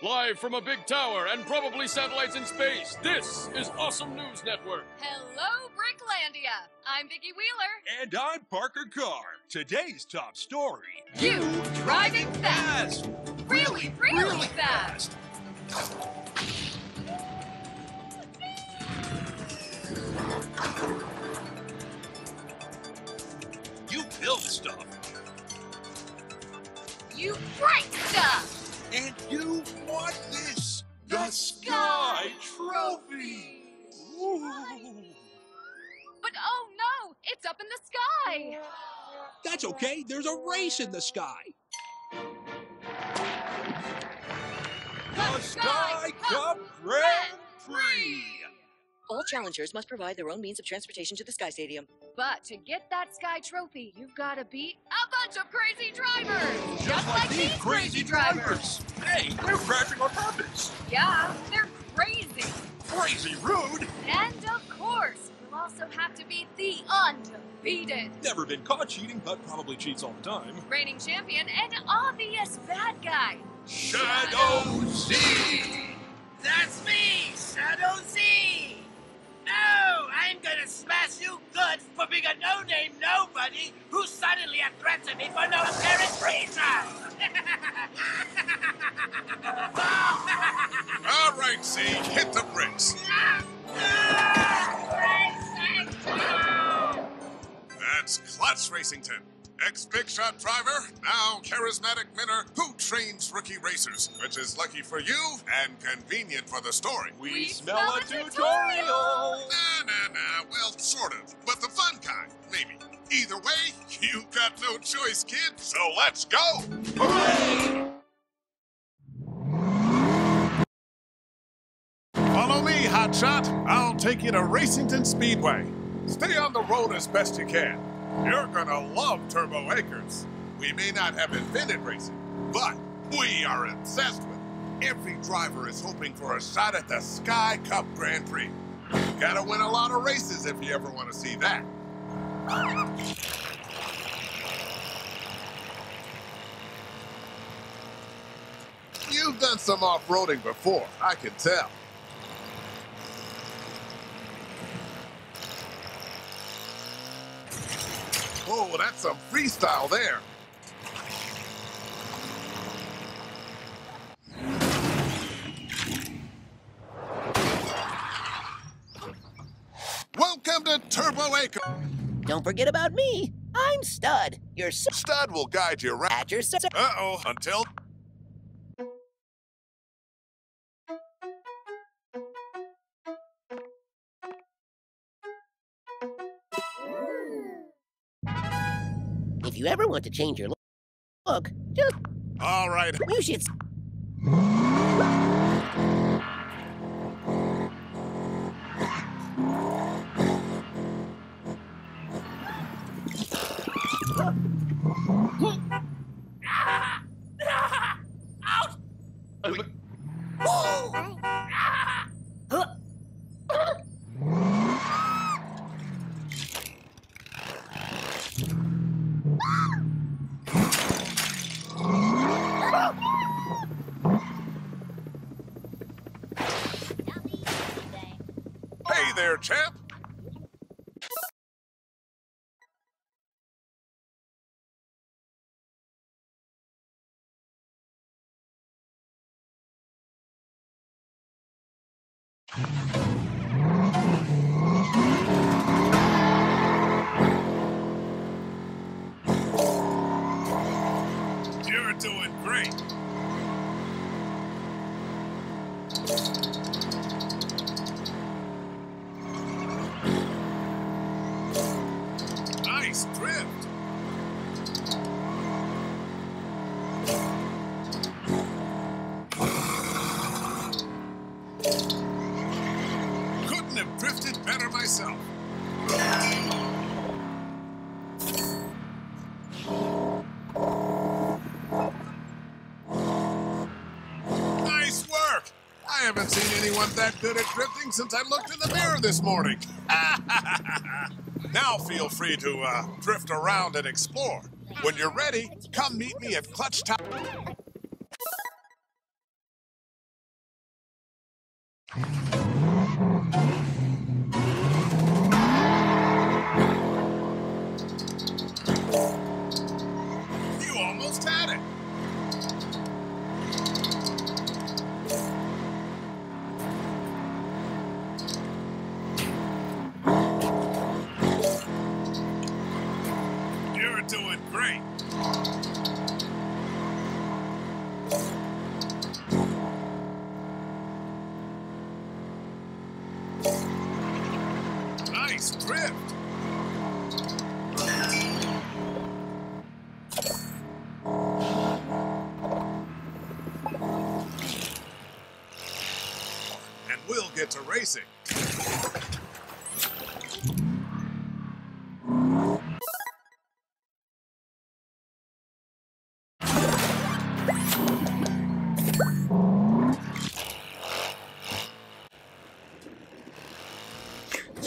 Live from a big tower and probably satellites in space, this is Awesome News Network. Hello, Bricklandia. I'm Vicki Wheeler. And I'm Parker Carr. Today's top story. You driving fast. Really, really, fast. You build stuff. You break stuff. And you want this. The Sky Trophy. Ooh. But oh no, it's up in the sky. That's okay. There's a race in the sky. The Sky Cup Grand Prix. All challengers must provide their own means of transportation to the Sky Stadium. But to get that Sky Trophy, you've got to beat a bunch of crazy drivers. Just, like, these crazy drivers. Hey, they're crashing on purpose. Yeah, they're crazy. Crazy rude. And of course, you'll also have to beat the undefeated. Never been caught cheating, but probably cheats all the time. Reigning champion and obvious bad guy. Shadow Z. nobody who suddenly a threat to me for no apparent reason! All right, Z, hit the bricks. That's Clutch Racington. Ex Big Shot driver, now charismatic winner who trains rookie racers, which is lucky for you and convenient for the story. We, smell smell a a tutorial. Nah, nah, nah. Well, sort of. But the fun kind, maybe. Either way, you got no choice, kid. So let's go. Hooray! Follow me, Hotshot. I'll take you to Racington Speedway. Stay on the road as best you can. You're gonna love Turbo Acres. We may not have invented racing, but we are obsessed with it. Every driver is hoping for a shot at the Sky Cup Grand Prix. You Gotta win a lot of races if you ever want to see that. You've done some off-roading before, I can tell. Oh, that's some freestyle there. Welcome to Turbo Acre. Don't forget about me. I'm Stud, your Stud will guide you around. at your Uh-oh, until... If you ever want to change your look, just All right, you should. There, champ. You're doing great. Drift. Couldn't have drifted better myself. Nice work! I haven't seen anyone that good at drifting since I looked in the mirror this morning. now feel free to uh, drift around and explore. When you're ready, come meet me at Clutch Tower. Doing great. Nice drift. And we'll get to racing.